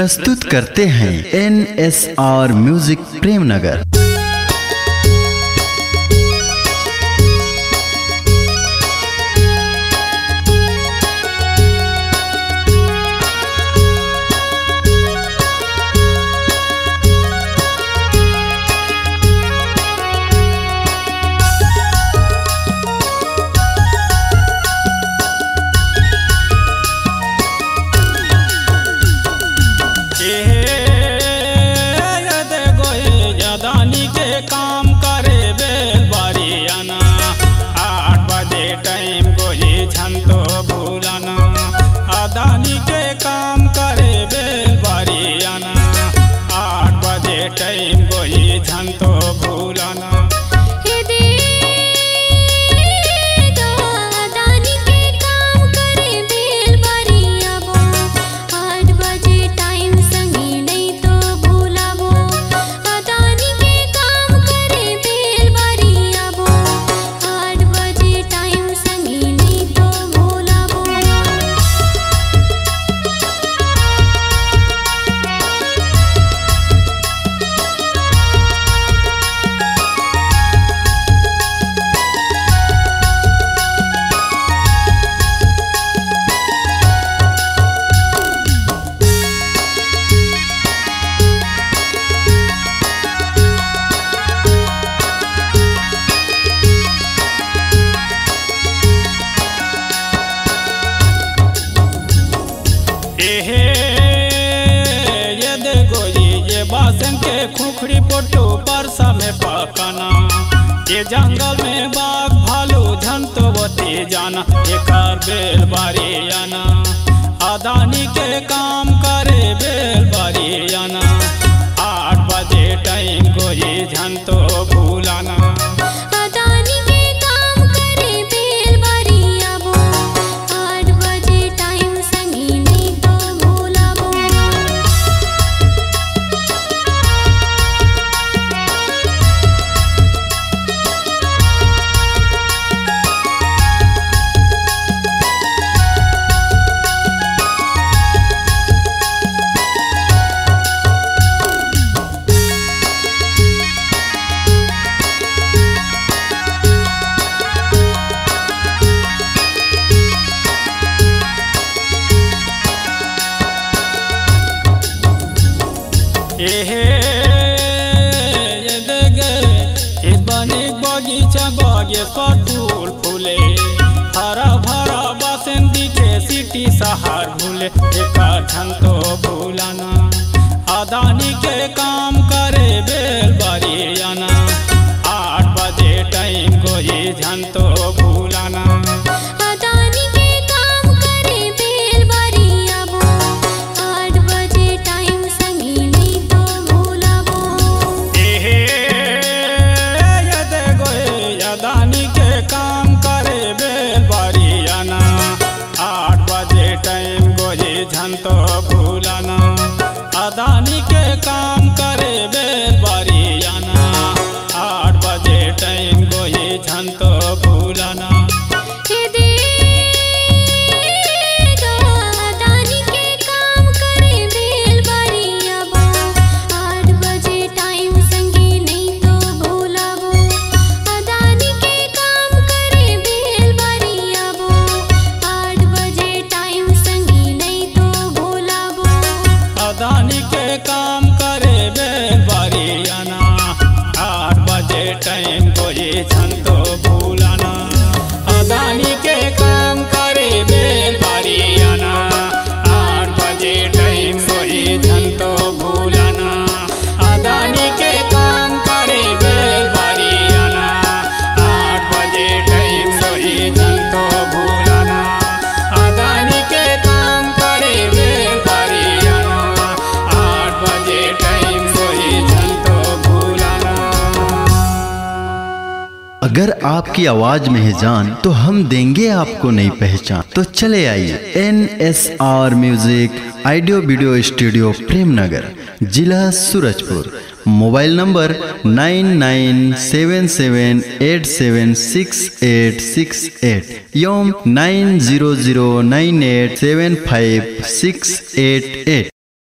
प्रस्तुत करते हैं N S R music Premnagar. Time धान छन के खुखड़ी पोटो परसा में पकाना। ये जंगल में बाघ भालू झंतवती जाना एक बेल बारी आना। अदानी के काम करे बेल बगीचा बगे फूल फूले हरा भरा बसंती के सिटी सहार भूले एका छन तो भूलाना अदानी के काम करे बेल बारियाना आठ बजे टाइम को ये झन तो अगर आपकी आवाज़ में है जान तो हम देंगे आपको नई पहचान। तो चले आइए N S R music audio video studio Premnagar जिला Surajpur. Mobile number nine nine seven seven eight seven six eight six eight एवं nine zero zero nine eight seven five six eight eight